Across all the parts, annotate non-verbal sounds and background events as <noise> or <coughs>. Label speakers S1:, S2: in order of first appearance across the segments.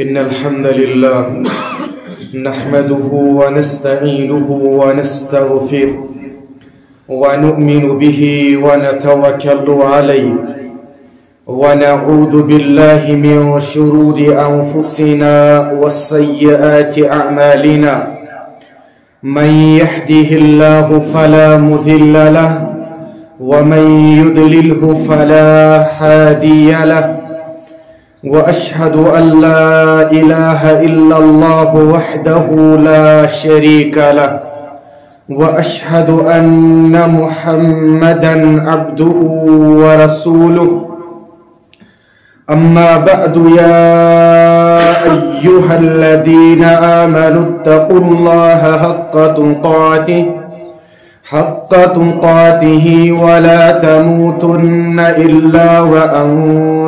S1: إن الحمد لله نحمده ونستعينه ونستغفر ونؤمن به ونتوكل عليه ونعوذ بالله من شرور أنفسنا والسيئات أعمالنا. من يهده الله فلا مضل له ومن يضلله فلا هادي له وأشهد أن لا إله إلا الله وحده لا شريك له وأشهد أن محمدا عبده ورسوله. أما بعد يا أيها الذين آمنوا اتقوا الله حق تقاته حق تقاته ولا تموتن إلا وأنتم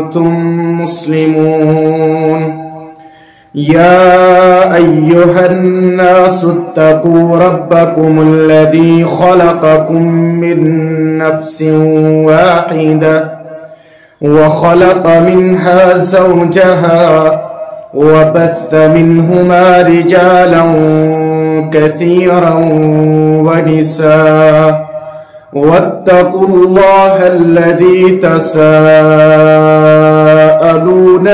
S1: مسلمون. يا أيها الناس اتقوا ربكم الذي خلقكم من نفس واحدة وخلق منها زوجها وبث منهما رجالا كثيرا ونساء. واتقوا الله الذي تساءلون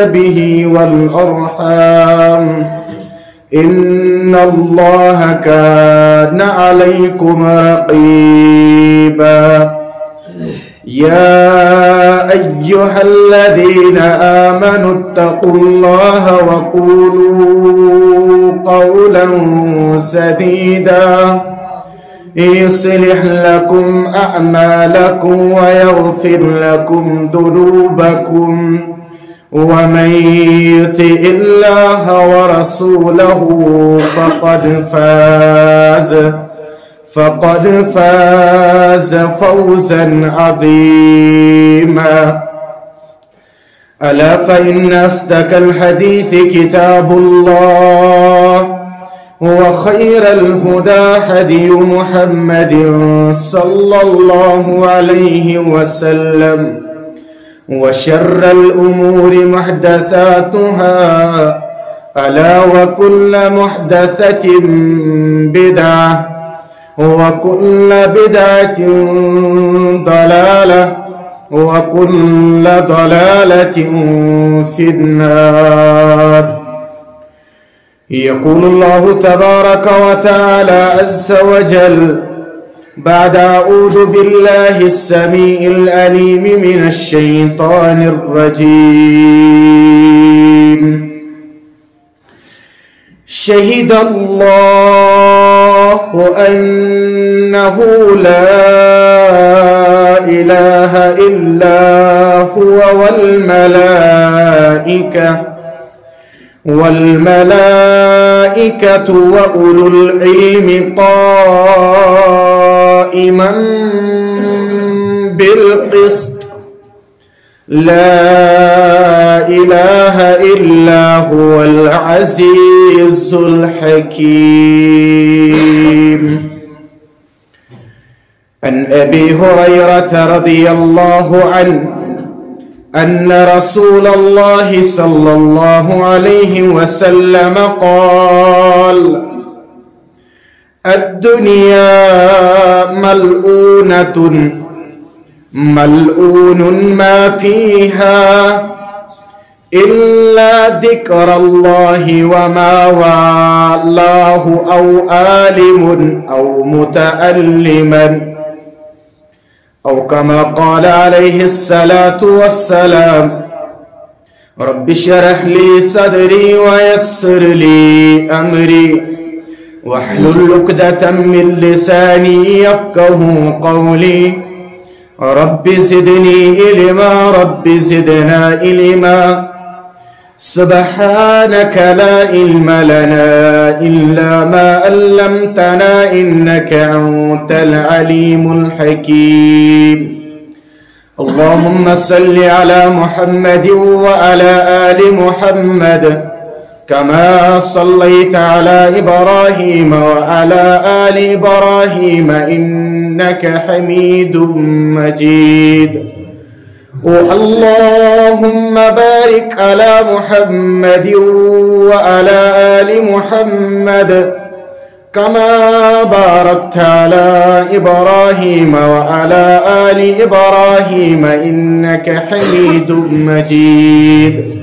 S1: به والأرحام. إن الله كان عليكم رقيبا. يا أيها الذين آمنوا اتقوا الله وقولوا قولا سديدا. يصلح لكم أعمالكم ويغفر لكم ذنوبكم. ومن يطع الله ورسوله فقد فاز فقد فاز فوزا عظيما. ألا فإن أصدق الحديث كتاب الله. وخير الهدى هدي محمد صلى الله عليه وسلم وشر الأمور محدثاتها ألا وكل محدثة بدعة وكل بدعة ضلالة وكل ضلالة في النار. يقول الله تبارك وتعالى عز وجل بعد أعوذ بالله السميع الأليم من الشيطان الرجيم. شهد الله أنه لا إله إلا هو والملائكة والملائكة وأولو العلم قائما بالقسط. لا إله إلا هو العزيز الحكيم. عن أبي هريرة رضي الله عنه أن رسول الله صلى الله عليه وسلم قال الدنيا ملؤونة ملؤون ما فيها إلا ذكر الله وما والاه أو آلم أو متألما. أو كما قال عليه الصلاة والسلام رب اشرح لي صدري ويسر لي أمري واحلل عقدة من لساني يفقه قولي رب زدني علما رب زدنا علما. سبحانك لا علم لنا إلا ما علمتنا إنك أنت العليم الحكيم. اللهم صل على محمد وعلى آل محمد كما صليت على إبراهيم وعلى آل إبراهيم إنك حميد مجيد. اللهم بارك على محمد وعلى آل محمد كما باركت على إبراهيم وعلى آل إبراهيم إنك حميد مجيد.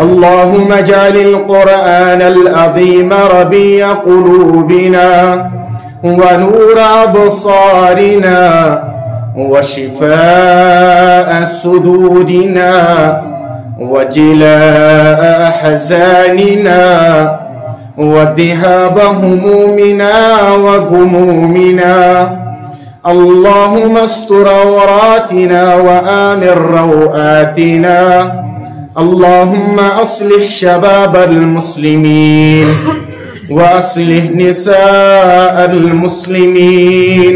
S1: اللهم اجعل القرآن العظيم ربيع قلوبنا ونور أبصارنا وشفاء سدودنا وجلاء أحزاننا وذهاب همومنا وغمومنا. اللهم استر عوراتنا وآمن روآتنا. اللهم أصلح شباب المسلمين وأصلح نساء المسلمين.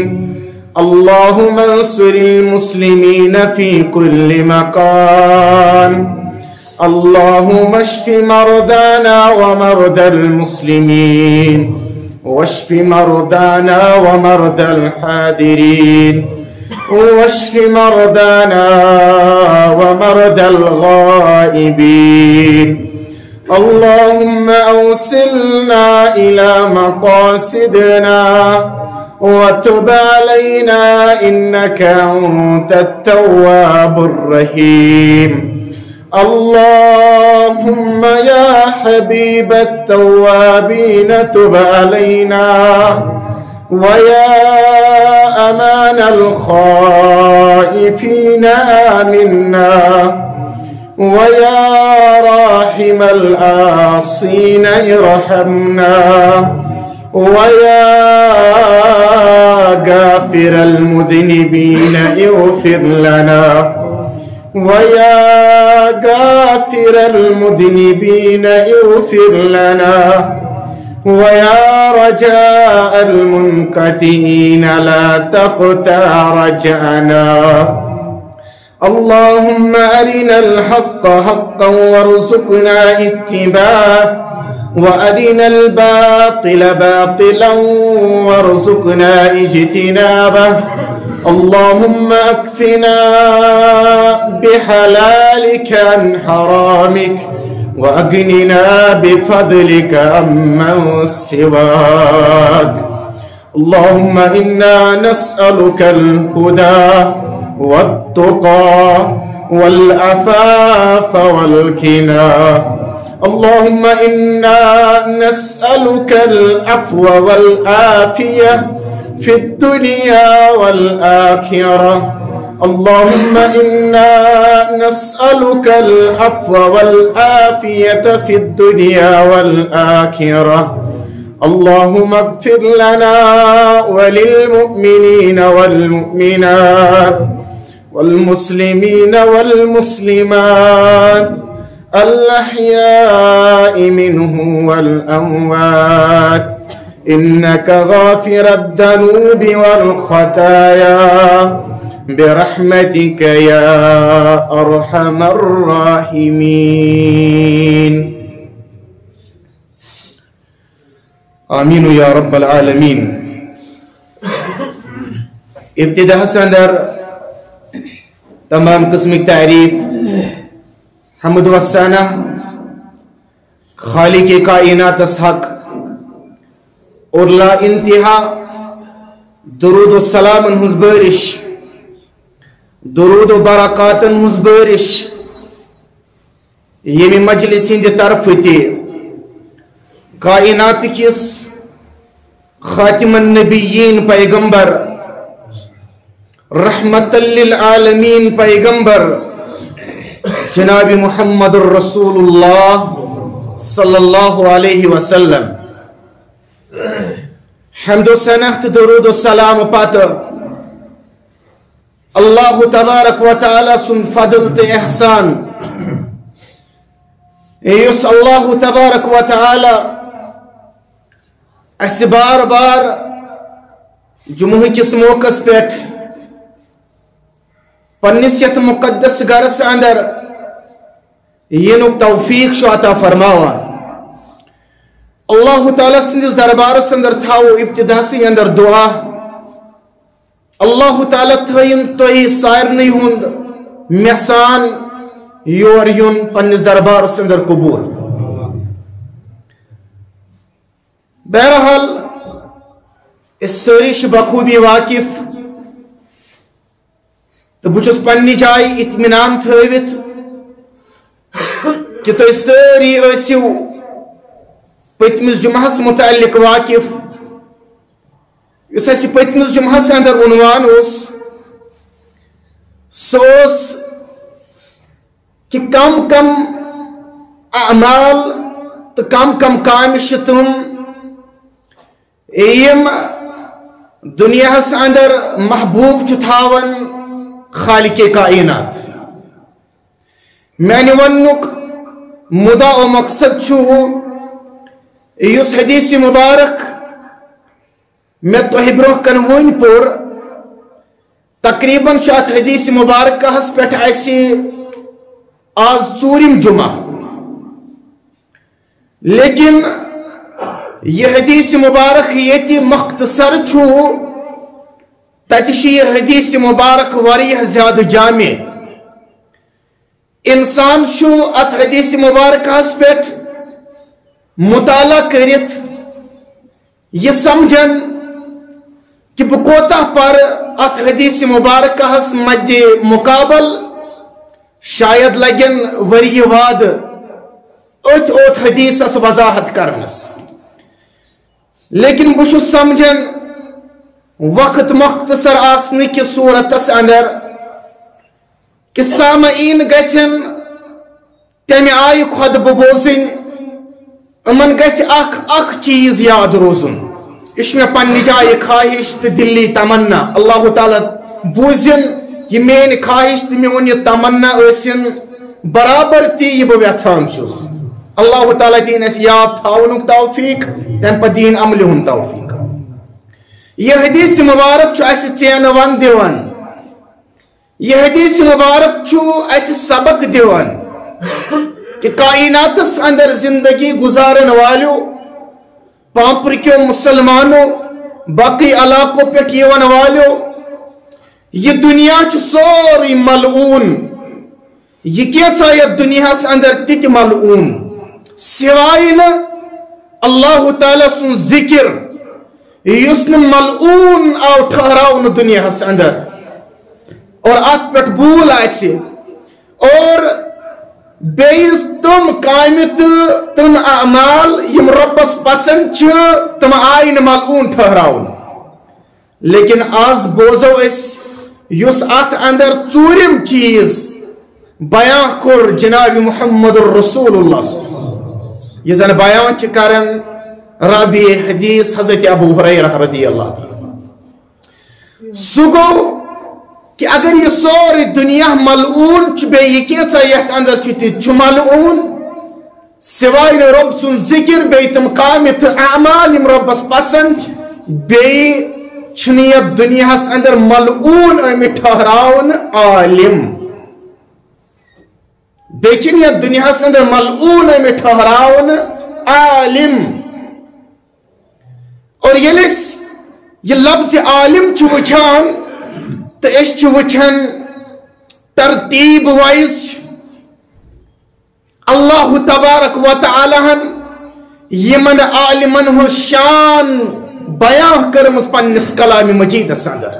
S1: اللهم انصر المسلمين في كل مكان. اللهم اشف مرضانا ومرضى المسلمين. واشف مرضانا ومرضى الحاضرين. واشف مرضانا ومرضى الغائبين. اللهم أوصلنا إلى مقاصدنا. وتب علينا إنك أنت التواب الرحيم. اللهم يا حبيب التوابين تب علينا ويا أمان الخائفين آمنا ويا راحم العاصين ارحمنا. ويا غافر المذنبين اغفر لنا. ويا غافر المذنبين اغفر لنا. ويا رجاء المنكتين لا تقطع رجعنا اللهم أرنا الحق حقا وارزقنا اتباعه وأرنا الباطل باطلا وارزقنا اجتنابه. اللهم أكفنا بحلالك عن حرامك وأغننا بفضلك عمن سواك. اللهم إنا نسألك الهدى والتقى والعفاف والكنى. اللهم إنا نسألك العفو والآفية في الدنيا والآخرة. اللهم إنا نسألك العفو والآفية في الدنيا والآخرة. اللهم اغفر لنا وللمؤمنين والمؤمنات. والمسلمين والمسلمات الأحياء منهم والأموات. إنك غافر الذنوب والخطايا. برحمتك يا أرحم الراحمين. آمين يا رب العالمين. ابتداء سندر تمام قسم التعريف حمد وسانہ خالق کائنات حق. اور لا انتہا. درود و السلام ہز بارش. درود و برکات ہز بارش. یمی مجلس ہند طرف تہ کائنات کس خاتم النبیین پیغمبر. رحمت للعالمین پیغمبر جناب محمد الرسول اللہ صلی اللہ علیہ وسلم حمد و سنحت درود و سلام پات اللہ تبارک و تعالی سن فضل تے احسان۔ یس اللہ تبارک و تعالی، اس بار بار جمعہ کس موقع پیٹھ پنس یت مقدس گرس اندر ینک توفیق شو عطا فرماوان اللہ تعالیٰ سندس دربار اندر تھاو ابتدا سی اندر دعا. اللہ تعالیٰ تھین توہی سارنی ہند، میسان یور یون پنس دربار اندر قبول. بہرحال، اس سری بخوبی واقف تو بہس پنہ جائے اطمینان تھوت کہ تھی ساری ٲسِو پتمس جمعس متعلق واقف اس اسی پتمس جمعس اندر عنوان اس سوس کہ کم کم اعمال تو کم کم کام تم یم دنیا اندر محبوب تھاون خالق کائنات۔ میانہ ونک مدع و مقصد اس حدیث مبارک میں تہ برہ کن ون پور۔ تقریباً ات حدیث مبارکہ پہ آز ژوٗرِم جمعہ۔ لیکن یہ حدیث مبارک یہ مختصر چھو۔ یہ حدیث مبارک واریہ زیادہ جامع. انسان چھو ات حدیث مبارکہس پہ مطالعہ کرت یہ سمجھن کہ بہ کوتاہ پر ات حدیث مبارکہس مد مقابل شاید لگن وری واد ات اوت حدیث اس وضاحت کرنس. لیکن بہ سمجھن وقت مختصر آسن کی صورتس اندر کہ سامعین گھن تمہ آئی خود بوزن امن گھ اخ اخ چیز یاد روزن۔ یہ میں پنہ جائے خواہش تو دلی تمنا۔ اللہ تعالیٰ بوزن، یہ مین خواہش تو میون یہ تمنا ٲسِن برابر تی یہ بہ یژھان چھُس اللہ تعالیٰ دین اس یاد تھاونُک توفیق، تم پتہٕ دین عملہِ ہُنٛد توفیق۔ یہ حدیث مبارک چھُ اَسہِ ژینہٕ ون دِوان یہ حدیث مبارک چھُ اَسہِ سبق دِوان کہ کائناتس اندر زندگی گزارن والیو پامپرکیو مسلمانو، باقی علاقوں پہ یون والیو یہ دنیا چھ سوری ملعون۔ یہ کیسا یہ دنیا سے اندر تت ملعون؟ سوائے نا اللہ تعالیٰ سن ذکر۔ اس نے ملعون آو ٹھہراؤ دنیا اندر۔ اور ات پہ بول آئے اور بیس تم کامت تم اعمال، یم ربس پسند چھ، تم آئین ملعون ٹھہراؤ۔ لیکن آز بوزو اس، یس ات اندر ژورم چیز بیان کور جناب محمد الرسول اللہ۔ یہ زن بیان چھ کرن رابی حدیث حضرت ابو حریرہ رضی اللہ سو گو کہ اگر یہ سوری دنیا ملعون چھ بے یہ کیسا یہ اندر چھ تی چھ ملعون، سوائے رب سن ذکر بے تم قامت اعمال ام رب پسند، بے چھنیت دنیا اندر ملعون امی ٹھہراؤن عالم۔ بیچنیت دنیا اندر ملعون امی ٹھہراؤن عالم۔ اور یعنی یہ یہ لفظ عالم چھو وچھان تو اس ترتیب وائز اللہ تبارک و تعالی یمن عالمن ہو شان بیان کرمز پنس کلام مجید اندر۔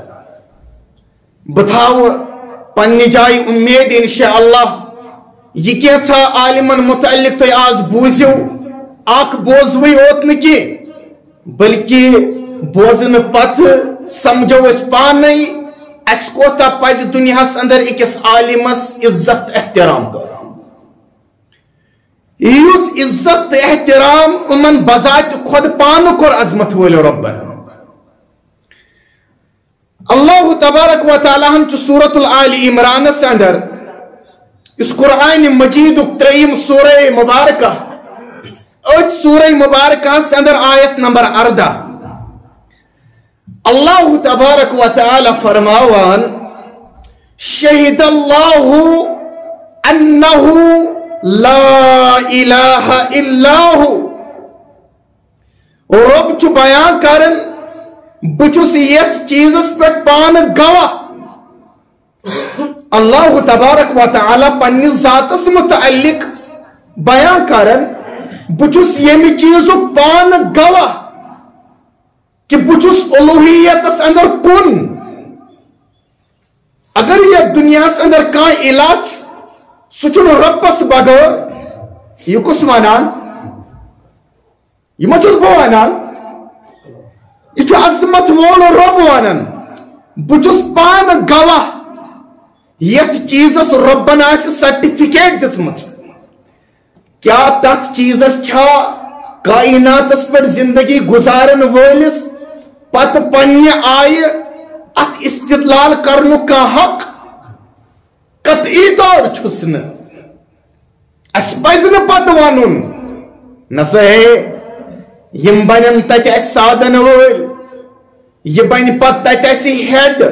S1: بتاو پنی جائی امید انشاءاللہ، یہ کیسا عالمن متعلق تو آز بوزیو آک بوزوی اوت نکی۔ بلکہ بوزن پت سمجھو اس پانی اس کو تا دنیا اندر اکس عالمس عزت احترام کر۔ یس عزت احترام امن بذات خود پان کور عظمت ول ربن اللہ تبارک و تعالی ہم چھ سورۃ الآل عمران اندر اس قرآن مجید تریم سورہ مبارکہ اچ سورہ مبارکہ سے اندر آیت نمبر اردہ۔ اللہ تبارک و تعالی فرماوان، شہد اللہ انہو لا الہ الا ہو۔ رب چھ بیان کرن بچس یت چیزس پہ پان گواہ اللہ تبارک و تعالی پنہ ذاتس متعلق بیان کرن۔ بچس یم چیز پان گواہ کہ بچس الوحیتس اندر کن۔ اگر یہ دنیا اندر کان علاج، سچن ربس بغیر، یہ کس ونان یہ چھس بہ ونان یہ عظمت وول رب ونان بچس پان گواہ یت چیزس ربن آس سرٹیفکیٹ دسمت کیا تت چیزس چھا؟ کائناتس پر زندگی گزارن ولس پت پنہ آئے ات استدلال کرنو کا حق؟ قطعی طور چھس اس پز پت ون نسا ہے، یم بنن تت اس سادن ول یہ بن پت تت اس ہیڈ۔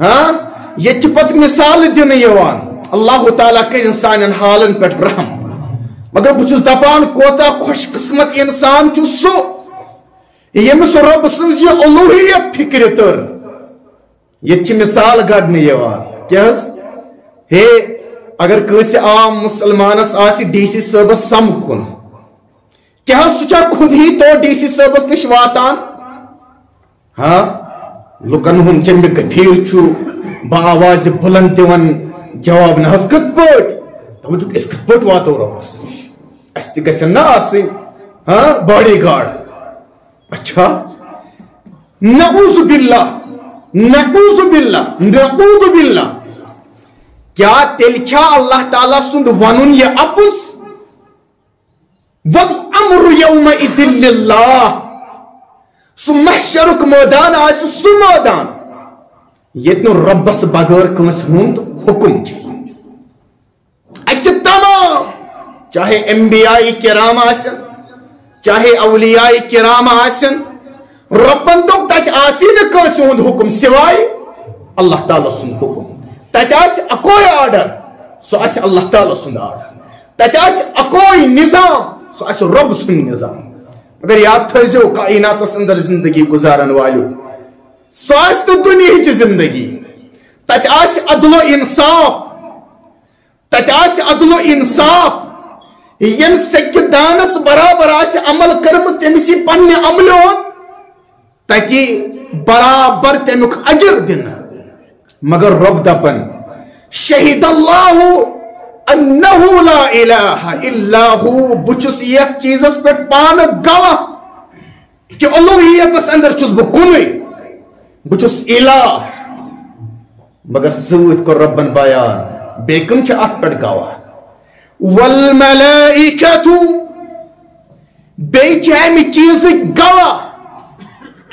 S1: ہاں یہ چھ پت مثال دن یوان۔ اللہ تعالیٰ کر انسان حالن پہ رحم۔ مگر بچس دپان کوتا خوش قسمت انسان چھ سو یمس رب سنز یہ الوحیت فکر تر یہ مثال گڑنے یوان۔ کیا ہے، اگر کسی عام مسلمانس آسی ڈی سی صاحبس سمکن کیا سچا خود ہی تو ڈی سی صاحبس نش واتان؟ ہاں لکن ہن چمہ گفیر چھو با آواز بلند تون جواب نہ حس کت پٹ تم تو اس کت پٹ واتو ربس نش؟ اس تہ گژھن نہ آسن ہاں باڈی گارڈ اچھا نعوذ باللہ نعوذ باللہ نعوذ باللہ کیا تیل چھا اللہ تعالیٰ سند ونن یہ اپس والامر یومئذ للہ سو محشرک میدان آس سو میدان یتن ربس بغیر کنس ہند حکم چھ اچھ تمام چاہے انبیاء کرام آسن، چاہے اولیاء کرام آسن ربن تو تت آسی نہ کنس ہند حکم سوائے اللہ تعالیٰ سن حکم۔ تت آس اکوئی آرڈر سو آس اللہ تعالیٰ سن آرڈر تت آس اکوئی نظام، سو آس رب سن نظام۔ اگر یاد تھزو کائنات اندر زندگی گزارن والو، سو آس تو دنیا چ زندگی۔ تت آس عدل و انصاف۔ تت آس عدل و انصاف۔ یم سکہ دانس برابر آس عمل کرمز تمس پنہ عمل تتی برابر تمیک اجر دن۔ مگر رب دپن شہید اللہ انہو لا الہ الا ہو، بچس یک چیزس پر پان گواہ کہ الوحیتس اندر چس بہ کنوئی بچس الہ۔ مگر سوت کو ربن بیان بیکم چھ ات پر گواہ والملائكة بيجي أمي تيزك قوى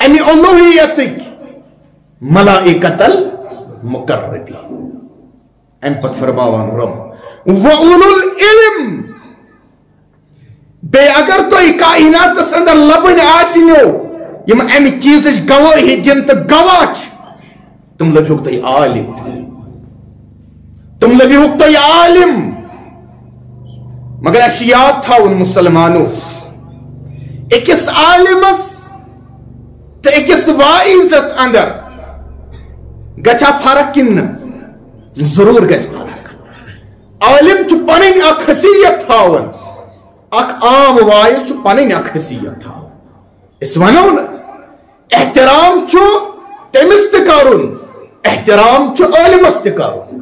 S1: أمي ألوهيتك ملائكة المقربة. أم قد فرماوان رب. وأولو العلم. بي أجر توي كائنات سندر لبن آسنو يم أمي تيزش قوى هي جنت قوى تم لبيوك توي عالم. تم لبيوك توي عالم. مگر اش یاد تھا ان مسلمانوں۔ اکس عالمس تو اکس وائزس اندر گچھا فرق کن ضرور گژھِ فرق عالم چھ پنن اخ حیثیت تھاون اخ عام وائز چھ پنن اخ حیثیت تھاون اس ونو نا احترام چھ تمس تہ کرن احترام چھ عالمس تہ کرن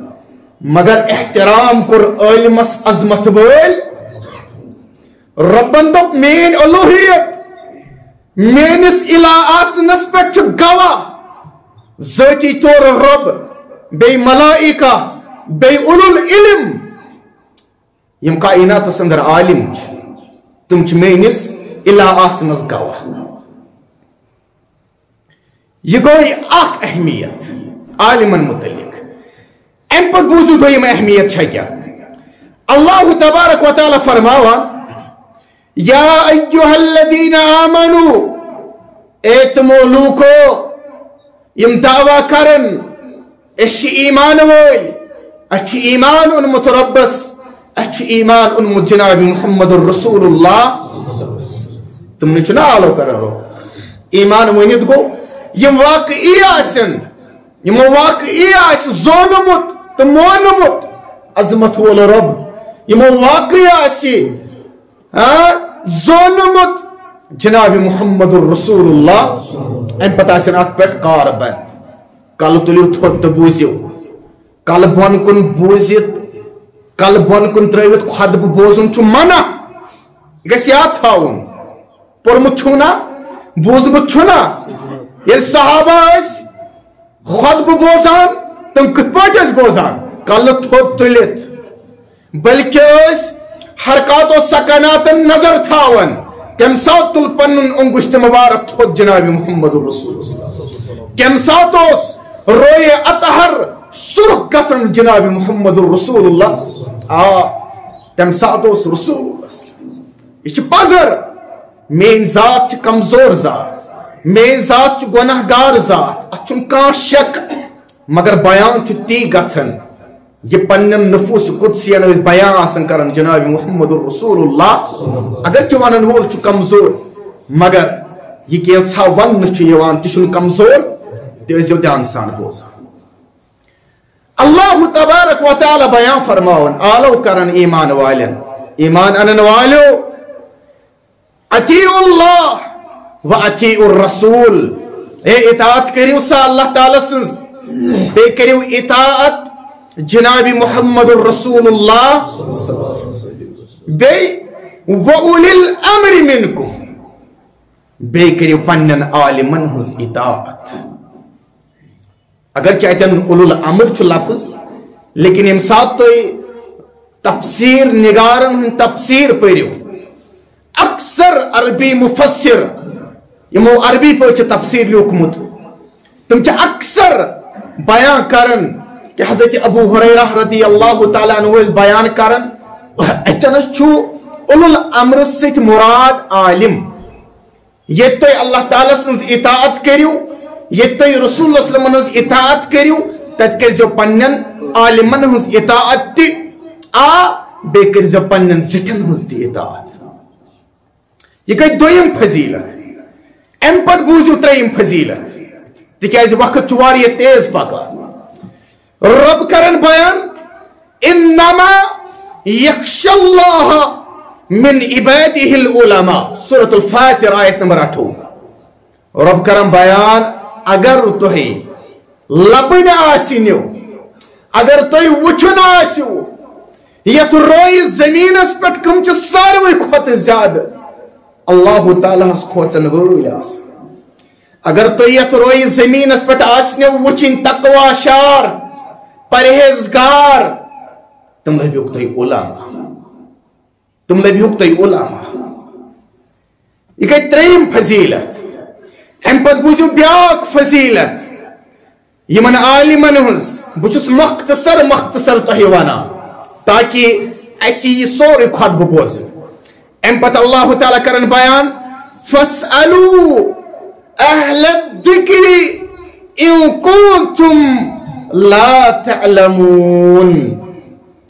S1: مگر احترام کر عالمس عظمت وول ربن دپ مین الوحیت مینس الہ آسنس پہ گواہ ذاتی طور رب بی ملائکہ بی اولو العلم۔ یم کائنات اندر عالم تم چھ مینس الہ آسنس گواہ یہ گوئی اخ اہمیت عالمن متعلق۔ ام پت بوزو دویم اہمیت چھا کیا؟ اللہ تبارک و تعالی فرماوان یا ایوہ الذین آمنو ایتمو لوکو یم دعویٰ کرن اچھ ایمان وول اچھ ایمان ان متربس اچھ ایمان ان جناب محمد الرسول اللہ تم نے چنا آلو کر کرو۔ ایمان ونید گو یم واقعی آسن یمو واقعی آس زونمت تو مونمت عظمت وول رب یمو واقعی آس زونمت جناب محمد الرسول اللہ ام پتہ آسن ات پہ کار بند کل تلیو تھوت تو بوزیو کل بون کن بوزت کل بون کن تروت خطب بوزن چھ منع گس یاد تھاون پورمت چھونا بوزمت چھونا یل صحابہ اس خطب بوزان تم کت پاٹ اس بوزان کل تھوت تلت بلکہ اس حرکات و سکنات نظر تھاون کم سات تل پن انگشت مبارک تھوت جناب محمد رسول کم سات اس روئے اطہر سرخ قسم جناب محمد رسول اللہ آ تم سات اس رسول اللہ یہ پزر، مین ذات کمزور ذات، مین ذات گناہ گار ذات اتھن کان شک، مگر بیان تی گھن یہ پن نفوس قدسین اس بیان آسن کرن جناب محمد رسول اللہ اگر چھ وول چھ کمزور مگر یہ کینسا ون چھ یوان تشن کمزور تیز جو دھیان سان بوزان اللہ تبارک و تعالی بیان فرماون آلو کرن ایمان والن ایمان انن والو اتیع اللہ و اتیع الرسول اے اطاعت کریو سا اللہ تعالی سنز بے کریو اطاعت جناب محمد الرسول اللہ بے وَأُولِ الْأَمْرِ مِنْكُمْ۔ بے کریو پنن عالمن ہز اطاعت۔ اگر چاہتن اولو الامر چھو لفظ، لیکن ام تو تفسیر نگارن ہن تفسیر پریو اکثر عربی مفسر یمو عربی پر چھ تفسیر لیوکمت تم چھ اکثر بیان کرن۔ کہ حضرت ابو حریرہ رضی اللہ تعالیٰ عنہ اس بیان کرن، اتنس چھو اولو الامر ست مراد عالم۔ یہ تو اللہ تعالیٰ سنز اطاعت کریو، یہ تو رسول اللہ صلی اللہ علیہ وسلم اطاعت کریو تت کر جو پنن عالمن ہنز اطاعت تی، آ بے کر جو پنن زٹن ہنز تی اطاعت۔ یہ کئی دویم فضیلت ام پت بوزیو تریم فضیلت۔ تکیاز وقت چواری تیز پکا۔ رب کرن بیان، انما یکش اللہ من عباده العلماء۔ سورة الفاتر آیت نمبر اٹھو رب کرن بیان، اگر تھی لبن آسنو اگر تھی وچن آسو یت روئی زمین اس پہ کم چھ ساروی کھت زیادہ اللہ تعالیٰ اس کھوچن وول اگر تھی یت روئی زمین اس پہ آسنو وچن تقوا شار پرہیزگار۔ تم لبیوک تھی علامہ تم لبیوک تھی علامہ یہ گئی تریم فضیلت۔ ام پت بوزو بیاک فضیلت۔ یمن عالمن ہنس بچس مختصر مختصر تہی وانا تاکہ ایسی یہ سوری خطب بوز ام پت اللہ تعالیٰ کرن بیان۔ فاسألو اہل الذکر ان کنتم لا تعلمون.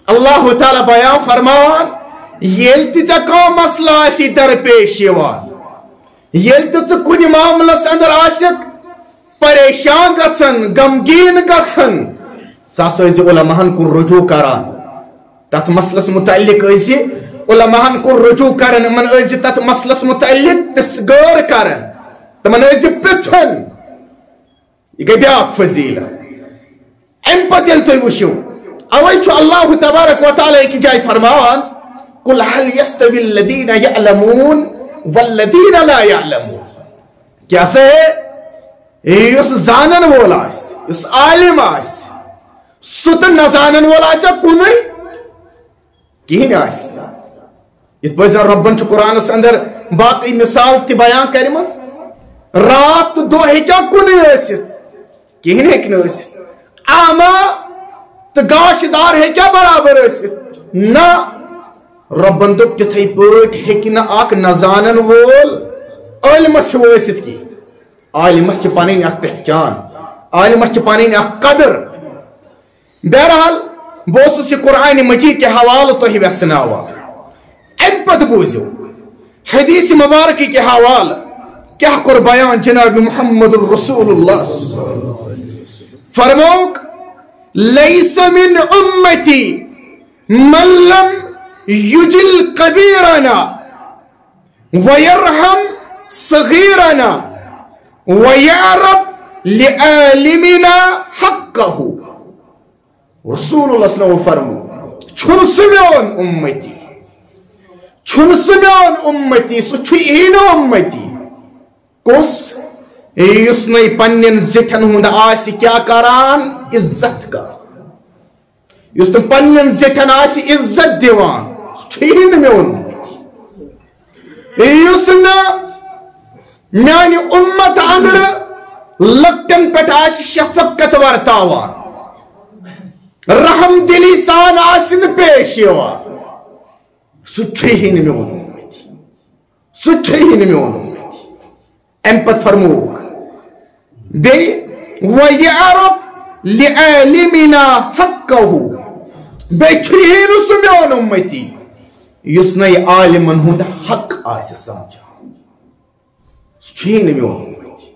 S1: اللہ تعالیٰ بیان فرمان یلتی چکا مسئلہ ایسی درپیش یوان. یل تو کن معاملس اندر آسک، پریشان گھن غمگین گھن ثہ علماہن کن رجوع کران. تت مسلس متعلق ایسی علماہن کن رجوع کرن، من ایسی تت مسلس متعلق تس غور کرن. تمن ایسی پرچھن. یہ گئی بیاک فضیلہ ام پت یل تو وشو اوئی چھو اللہ تبارک و تعالی کی جائے فرمان قل هل يستوي الذين يعلمون والذین لا یعلمون کیا سے یس زانن وول آس یس عالم آس سو نزانن وول آس کن کہین آس یت پہ ربن چھ قرآن اندر باقی مثال تہ بیان کرم رات دو ہیکیا کن ٲسِتھ کہین ہیکہ نہ ٲسِتھ آما تو گاش دار ہیکیا برابر ٲسِتھ نہ ربن دب تتھے پٲٹھۍ ہیٚکہِ نہٕ اکھ نزانن وول عالمس ٲسِتھ کینٛہہ عالمس چھِ پنٕنۍ اکھ پہچان عالمس چھِ پنٕنۍ اکھ قدر۔ بہرحال بہٕ اوسُس یہِ قرآنہِ مجیٖد کہِ حوالہٕ تۄہہِ ویژھناوان امہِ پتہٕ بوٗزِو حدیث مبارکی کے حوالہ کیا کوٚر بیان جناب محمد الرسول اللہ۔ صلی اللہ علیہ وسلم فرموک، لیس من امتی من لم یجل قبیرنا ویرحم صغیرنا ویعرف لعالمنا حقه رسول اللہ صلی اللہ علیہ وسلم فرمو چھن سمیون امتی چھن سمیون امتی، سو امتی۔ کس؟ اس نے پنن زٹھن ہند آس کیا کران؟ عزت کر۔ اس نے پنن زٹھن آس عزت دیوان۔ چھین میں میون۔ اس نے میانی امت اندر لکٹن پٹ آس شفقت ورتاوان رحم دلی سان آسن پیش یوان سہ چھین میون۔ امتی سہ چھین میون۔ امتی ام پت فرموک بي ويعرف لعالمنا حقه. بيترين سميون أمتي. يصني عالم من هو حق آس سمجا سچين ميون أمتي.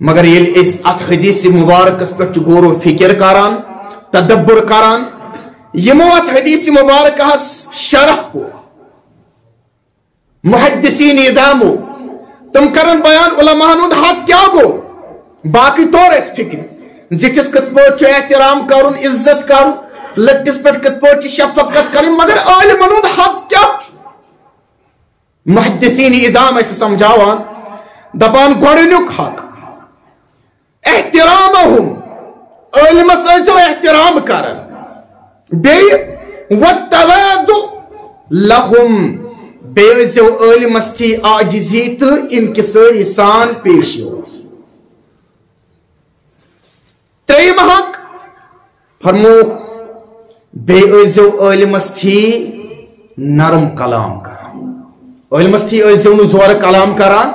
S1: مگر يل إس ات حديث مبارك اس پر چگورو فکر کاران تدبر کاران يمو ات حدیث مبارک اس شرح محدثين يدامو. تم کرن بیان علماء ہند حق کیا گو؟ باقی طور اس فکر۔ زٹس کت پہ احترام کرن، عزت کرن، لٹس پہ کت پہ شفقت کرن، مگر عالمن ہند حق کیا؟ محدثین ادام اس سمجھاوان دپان گۄڈنیُک حق۔ احترامہم عالمس ٲسۍزیو احترام کران بیٚیہِ وَتَوَادُ لَہُم۔ بیٚیہِ ٲسۍزیو عالمس تھی عاجزی تہٕ انکسٲری سان پیش یِوان حق فرموک بیٚیہِ ٲسۍزیو تھی نرم کلام کران عالمس تھی ٲسۍزیو نہٕ کلام کران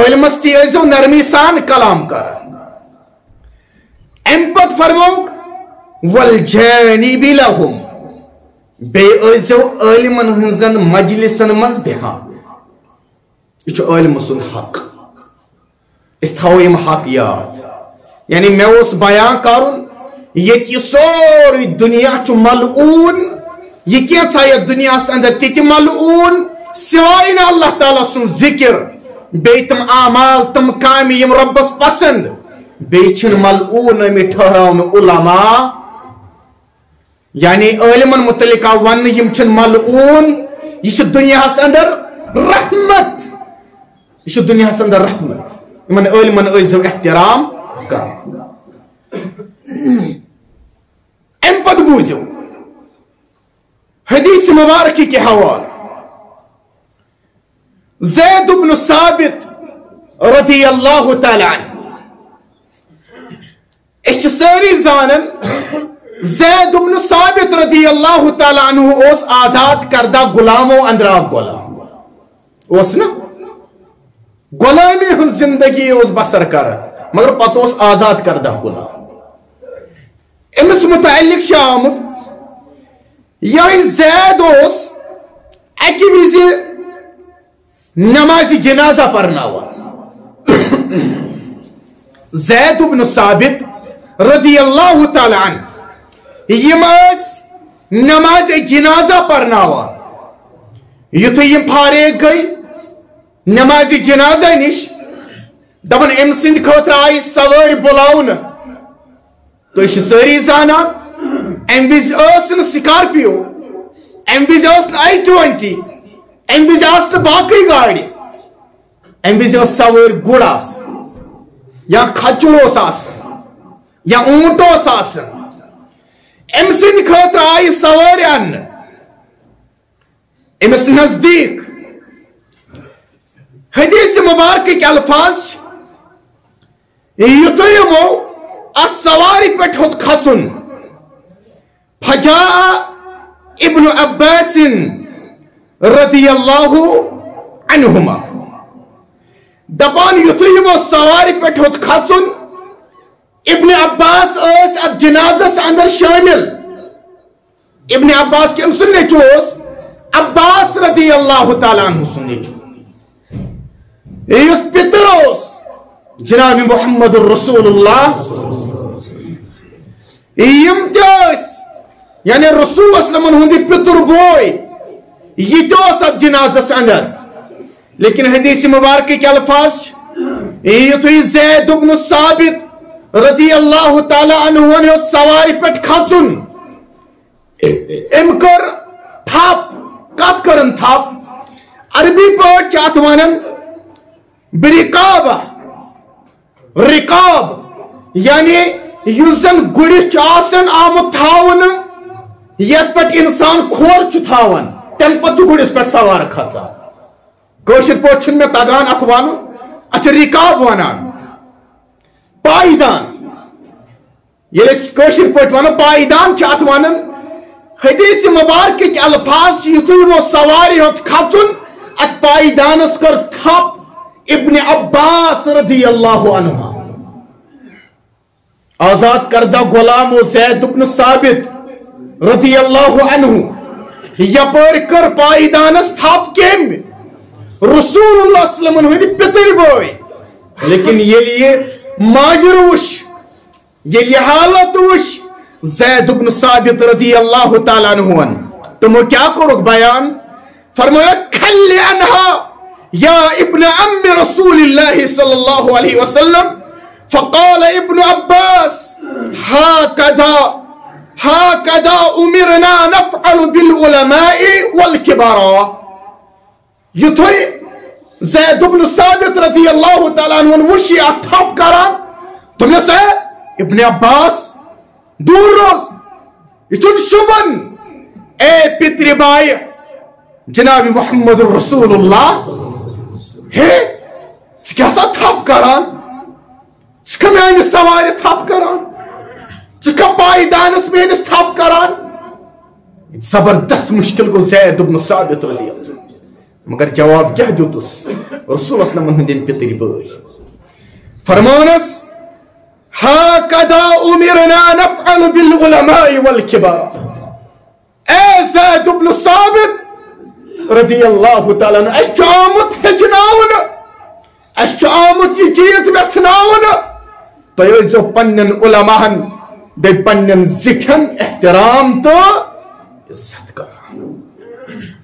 S1: عالمس تھی ٲسۍزیو نرمی سان کلام کران امہِ پتہٕ فرموک والجانب لهم بے ٲسۍزیو عالمن ہٕنٛزن مجلسن منٛز بیہان یہ چھُ عالمہٕ سُنٛد حق أسۍ تھاوو یِم حق یاد یعنی مےٚ اوس بیان کرُن ییٚتہِ یہِ سورُے دُنیا چھُ ملعوٗن یہِ کینٛژھا یتھ دُنیاہس انٛدر تہِ تہِ ملعوٗن سوائے نہٕ اللہ تعالیٰ سُنٛد ذِکر بیٚیہِ تِم اعمال تِم کامہِ یِم رۄبس پسنٛد بیٚیہِ چھِنہٕ ملعوٗن آمٕتۍ ٹھہراونہٕ علما یعنی عالمن متعلق آو ون یم چھن ملعون یہ دنیا اندر رحمت۔ یہ دنیا اندر رحمت۔ یمن عالمن ٲسۍزیو احترام کر۔ ام پت بوزیو۔ حدیث مبارکی کے حوال زید بن ثابت رضی اللہ تعالی عنہ۔ اس ساری زانن زید بن ثابت رضی اللہ تعالیٰ عنہ اس آزاد کردہ غلاموں اندر غلام اس نا؟ غلامی ہن زندگی اس بسر کر، مگر پتہ اس آزاد کردہ غلام۔ امس متعلق شاہ آمد یہ زید اس اکی ویزی نماز جنازہ پرناوا <coughs> زید بن ثابت رضی اللہ تعالیٰ عنہ یم نماز جنازہ پرناوان یتھے یم فارغ گئی نماز جنازہ نش دپن ام سند خاطر آئی سوار بلاون تو ساری زانان ام وز سکارپیو ام وز آئی ٹوینٹی ام وز باقی گاڑی ام وز سوار گڑ آس یا کھچر یا اونٹ اس آسان ام سند خاطر آئی سوار ان نزدیک حدیث مبارک کے الفاظ یتھے یمو ات سواری پہ ہوت کھچن فجا ابن عباس رضی اللہ عنہما دپان یتھے یمو سواری پہ ہوت کھچن ابن عباس اس ات جنازس اندر شامل۔ ابن عباس کم سن نیچو اس عباس رضی اللہ تعالیٰ عنہ سن نیچو یہ اس پتر اس جناب محمد الرسول اللہ یم تیس یعنی رسول اسلم ہندی پتر بوئی یہ تو سب جنازس اندر۔ لیکن حدیث مبارک کے الفاظ؟ یہ تو زید بن ثابت۔ رضی اللہ تعالی عنہ نے سواری پٹ کھچن ام کر تھاپ کت کرن تھاپ۔ عربی پٲٹھۍ چھِ اتھ ونان برکاب رکاب یعنی یُس زن گُرِس چھُ آسان آمُت تھاونہٕ انسان کھور چھُ تھاوان تمہِ پتہٕ چھُ گُرِس سوار کھژان کٲشِر پٲٹھۍ چھُنہٕ مےٚ تگان اتھ ونُن اتھ اچھا رکاب ونان پایدان ییٚلہِ أسۍ کٲشِر پٲٹھۍ ونو پایدان چھِ اتھ ونان حدیث مبارکٕکۍ الفاظ چھِ یُتھُے یِمو سوارِ ہیوٚت کھژُن ات پائیدانس کر تھپ ابن عباس رضی اللہ عنہ آزاد کردہ غلام و زید ابن ثابت رضی اللہ عنہ، یپر کر پائیدانس تھپ کیم۔ رسول اللہ علیہ وسلم پتر بوئی لیکن یہ لیے ماجر وش یہ حالت وش زید ابن ثابت رضی اللہ تعالیٰ عنہ تمہو کیا کرو بیان؟ فرمایا کھلی انہا یا ابن ام رسول اللہ صلی اللہ علیہ وسلم۔ فقال ابن عباس هكذا هكذا امرنا نفعل بالعلماء والكبراء یتھوی زید ابن ثابت رضی اللہ تعالیٰ عنہ وشی اتھاب کران تم نے سے ابن عباس دور روز یہ شبن اے پتری بائی جناب محمد رسول اللہ ہے کیا سا تھپ کران چکا میانی سواری تھپ کران چکا پائیدانس مینس تھپ کران زبردست مشکل کو زید ابن ثابت رضی اللہ مگر جواب کیا دیوتس رسول اللہ صلی اللہ بھائی فرمانس هكذا امرنا نفعل بالعلماء والكبار اے زید ابن ثابت رضی اللہ تعالیٰ عنہ اس چھو آمد ہجناؤن اس چھو آمد یہ چیز ویسناؤن تو یہ جو پنن علماءن، بے پنن زکھن احترام تو عزت کر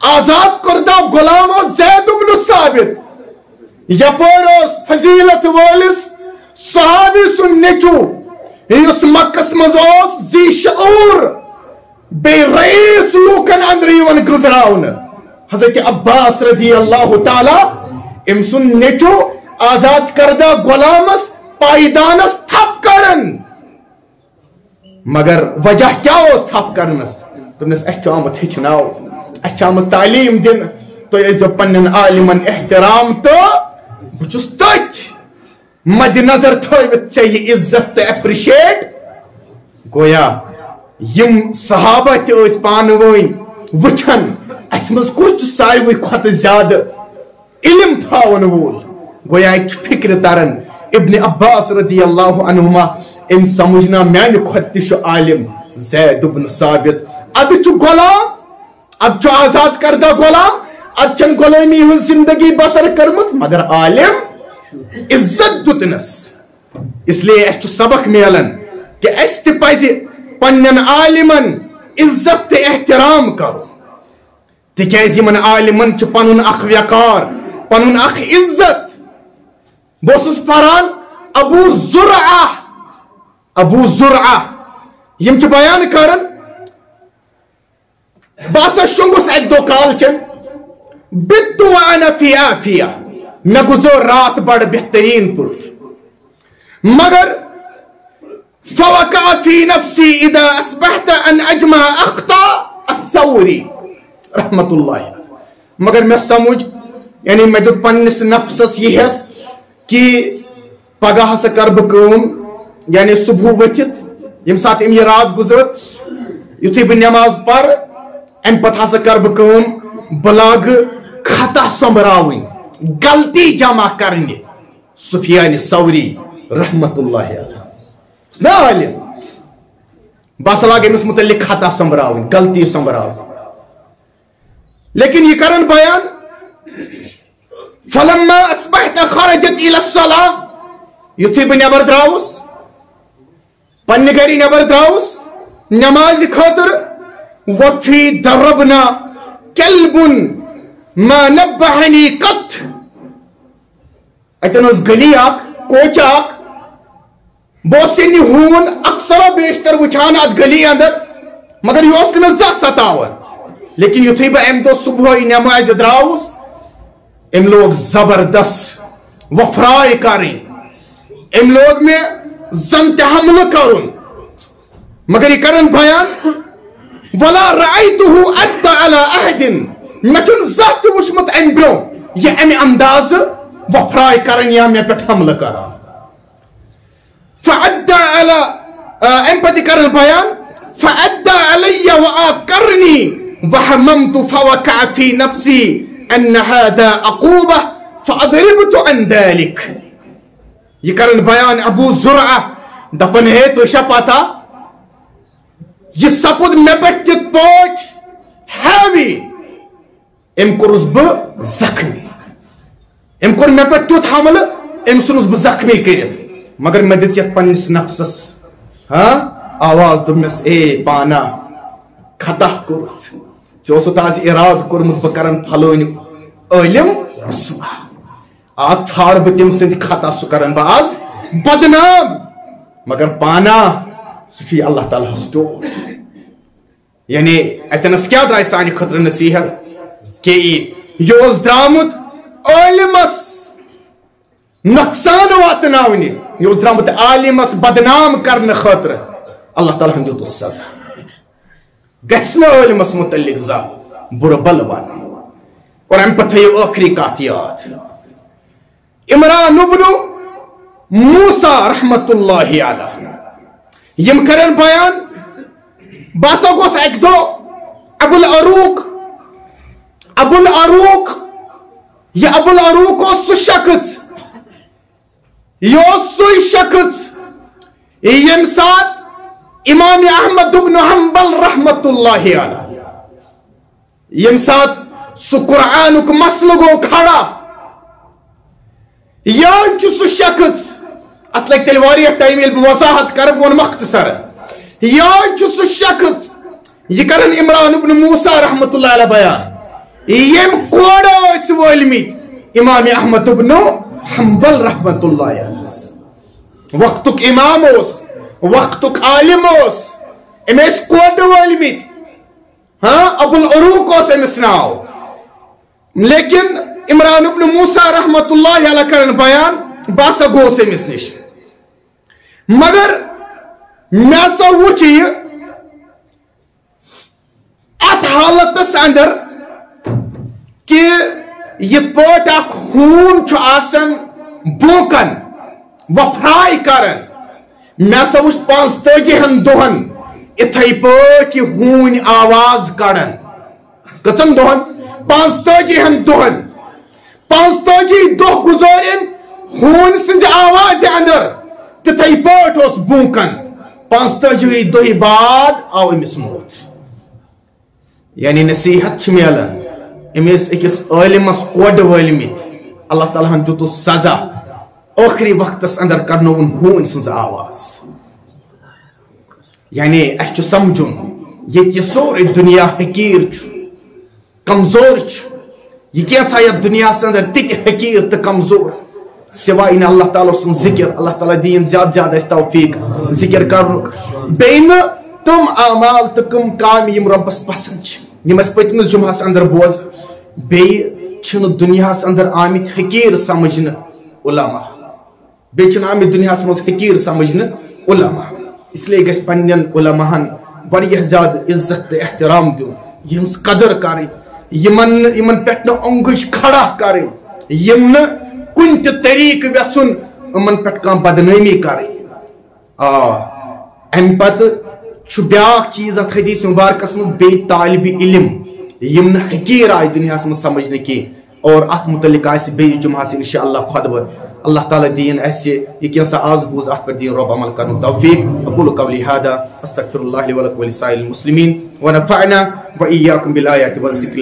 S1: آزاد کردہ غلام زید بن ثابت یپور اس فضیلت والس صحابی سن نچو اس مکس مزوس زی شعور، بے رئیس لوکن اندری ون گزراؤن حضرت عباس رضی اللہ تعالی، ام سن نیچو آزاد کردہ غلامس پائیدانس تھپ کرن۔ مگر وجہ کیا اس تھپ کرنس؟ تمس اچھا آمد ہچناو اچھا تعلیم دن تو ایزو پنن عالمن احترام تو بچس تچ مد نظر تھویت سے یہ عزت تے اپریشیٹ گویا یم صحابہ تے اس وچھن اس مز کس ساروی کھت زیادہ علم تھاون وول گویا ایک فکر ترن ابن عباس رضی اللہ عنہما ام سمجھنا میان کھت تشو عالم زید ابن ثابت اد چو غلام اد چو آزاد کردہ غلام اد چن غلامی ہو زندگی بسر کرمت، مگر عالم عزت دتنس اس لیے اس سبق میلن کہ اس تی پائزی پنن عالمن عزت احترام کرو۔ تکیز یمن عالمن چھ پنن اخ وقار پنن اخ عزت۔ بوسس پران ابو زرعہ ابو زرعہ۔ یم چھ بیان کرن باسا شنگس ایک دو کال چن بتو انا فی آفیہ میں گزر رات بڑ بہترین پرت۔ مگر فوقع في نفسي إذا أصبحت أن أجمع أخطاء الثوري رحمت اللہ۔ مگر میں سمجھ یعنی میں جو پنس نفسس یہ ہے، کہ پگہ ہسا کر بکوم یعنی صبح وتھت، یم سات ام یہ رات گزر یتھے بہ نماز پر ام پتہ ہسا کر بکوم بلاگ خطا سمبراوین غلطی جمع کرنی سفیان سوری رحمت اللہ علیہ۔ نا عالم بس لاگ امس متعلق خطا سمبراوین غلطی سمبراوین لیکن یہ کرن بیان، فلما اسبحت خرجت الى الصلاة۔ یتھے بہ نبر دراوس پنہ گری نبر دراوس نماز خاطر وفی دربنا کلب ما نبہنی قط. اتن اس گلی اک کوچ اک بوسنی ہون اکثر بیشتر وچھان ات گلی اندر، مگر یہ اس میں زہ ستاور لیکن یتھے بہ ام دو صبح نماز دراوس ام لوگ زبردست وفرائے کریں۔ ام لوگ میں زن حمل کرن مگر یہ کرن بیان ولا رأيته أدى على أحد. ما چھُنہٕ زهت تہِ وٕچھمُت اَمہِ يا أمي اندازٕ وفراي كارن يا مےٚ پٮ۪ٹھ حمل كارا فأدى على أمبتي پَتہٕ کَران فأدى علي وآكرني. وحممت فوقع في نفسي أن هذا أقوبة فأضربت عن ذلك. یہِ بيان ابوٗ زرعة دَپان هيتو تُہۍ یہ سپود میں پہ تت پوٹ ہیوی۔ ام کورس بہ زخمی۔ ام کور میں پہ تیت حمل ام سنس بہ زخمی کرت مگر میں دت یت پنس نفسس ہاں؟ آواز دمس اے پانا خطا کرت ژےٚ اوسُتھ آز اراد کوٚرمُت بہٕ کرن پھلٲنۍ عٲلِم رسوا۔ آ ژھانڈ بہٕ تٔمۍ سٕنٛدۍ خطا سُہ کرن بہٕ آز بدنام۔ مگر پانا سُہ اللہ تعالیٰ ہاں ہس ٹوٹھ یعنی اتنس کیا درائے سانہِ خٲطرٕ نصیحت کہ یہِ اوس درامُت عٲلمس نۄقصان واتناونہِ یہِ اوس درامُت عالمس بدنام کرنہٕ خٲطرٕ اللہ تعالیٰ ہن دیُت سزا۔ گژھِ نہٕ متعلق زانٛہہ بُرٕ بل ون اور امہِ پتہٕ تھٲیِو ٲخری کتھ یاد عمران ابن موسا رحمت اللہ علیہ۔ یم کرن بیان باسا گوس اک دو ابو العروق ابو العروق یہ ابو العروق اوس سو شخص یہ اوس شخص یم سات امام احمد بن حنبل رحمت اللہ علیہ یم سات سو قرآنک مسل گو کھڑا یاد چھُ سُہ شخص ات لگہِ تیٚلہِ واریاہ ٹایم ییٚلہِ بہٕ وضاحت کرٕ بہٕ وَنہٕ مختصر یاد چھُ سُہ شخص یہ کرن عمران ابن موسا رحمت اللہ علیہ بیان یم کوڑ ٲسۍ وٲلمٕتۍ امام احمد ابن حنبل رحمت اللہ علیہ وقتُک امام اوس وقتُک عالم اوس أمۍ ٲسۍ کوڑ وٲلمٕتۍ ہاں ابو العروق اوس أمِس ناو لیکن عمران ابن موسا رحمت اللہ علیہ کرن بیان باسا گوس أمِس نِش مگر مےٚ ہسا وٕچھ یہِ اتھ حالتس اندر کہ یِتھ پٲٹھۍ اکھ ہوٗن چھُ آسان بوکن وفراے کران۔ مےٚ ہسا وٕچھ پانٛژتٲجِہن دۄہن اِتھے پٲٹھۍ یہِ ہوٗنۍ آواز کڑان۔ کٔژن دۄہن؟ پانٛژتٲجِہن دۄہن۔ پانٛژتٲجی دۄہ گُزٲرِن ہوٗنۍ سٕنٛزِ آوازِ اندر۔ تِتھے پٲٹھۍ اوس بوٗنکن پانٛژتٲجی دۄہہِ بعد آو أمِس موت یعنی نصیحت چھ ملان أمِس أکِس عٲلمس کوڈ وٲلمٕتۍ اللہ تعالیٰ ہن دیُتُس سزا ٲخری وقتس اندر کرنووُن ہوٗنۍ سٕنٛز آواز یعنی اَسہِ چھُ سمجھُن ییٚتہِ یہِ سورُے دُنیا حقیٖر چھُ کمزور چھُ یہ کیسا یتھ دنیاس اندر تتہ حقیٖر تہٕ کمزور سوائے نہ اللہ تعالیٰ سن ذکر، اللہ تعالیٰ دین زیادٕ زیادٕ اَسہِ توفیق ذکر کرنُک بیٚیہِ نہٕ تم اعمال تہٕ کم کامہِ یِم رۄبس پسنٛد چھِ۔ یِم اَسہِ پٔتمِس جُمعس اندر بوز۔ بیٚیہِ چھِنہٕ دُنیاہس اندر آمٕتۍ حقیٖر سمجھنہٕ علما بیٚیہِ چھِنہٕ آمٕتۍ دُنیاہس منٛز حقیٖر سمجھنہٕ علما اسلیے گژھِ پننٮ۪ن علماہن واریاہ زیادٕ عزت تہٕ احترام دیُن یِہنٛز قدر کرٕنۍ یمن یمن پٮ۪ٹھ نہٕ اونگٕچ کھڑا کرٕنۍ یِم نہٕ کُنہِ تہِ طریٖقہٕ ویژھُن یِمن پٮ۪ٹھ کانٛہہ بدنٲمی کرٕنۍ آ امہِ پتہٕ چھُ بیاکھ چیٖز اتھ حدیث مبارکس منٛز بیٚیہِ طالبِ علم. یِم نہٕ حقیٖر آیہِ دُنیاہس منٛز سمجھنہٕ کینٛہہ اور اتھ متعلق آسہِ بیٚیہِ جُمعس انشاء اللہ خۄدبہٕ اللہ تعالیٰ دِیِن اَسہِ یہِ کینٛژھا آز بوٗز اتھ پٮ۪ٹھ دِیِن رۄب عمل کرنُک توفیق. اقول قولی هذا. استغفر الله لي ولكم ولسائر المسلمين ونفعنا واياكم بالايات والذكر